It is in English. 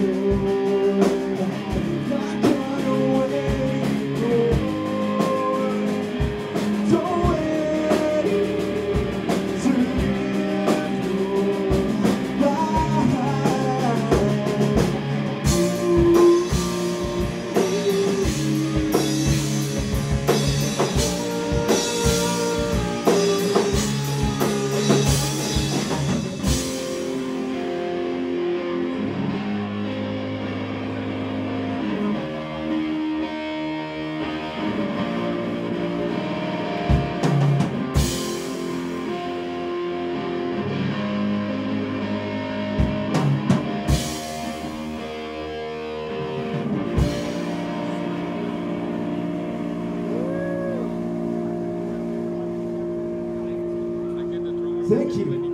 you. Thank you.